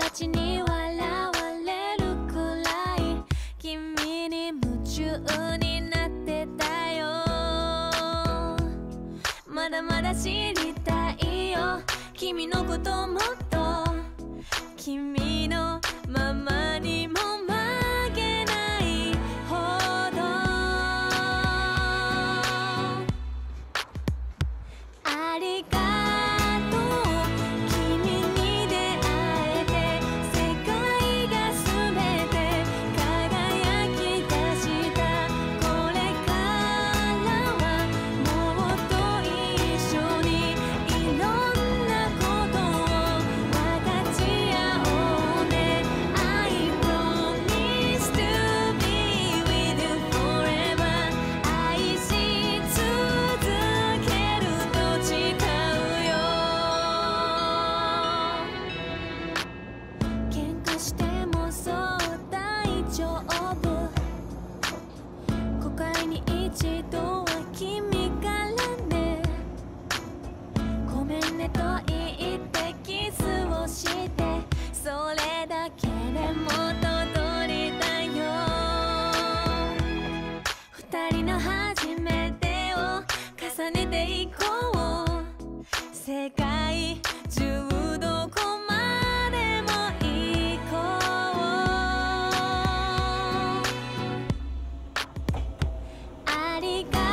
友達に笑われるくらい君に夢中になってたよ。まだまだ知りたいよ。君のこともっと君一度は君からね。ごめんねと言ってキスをして。それだけでも光が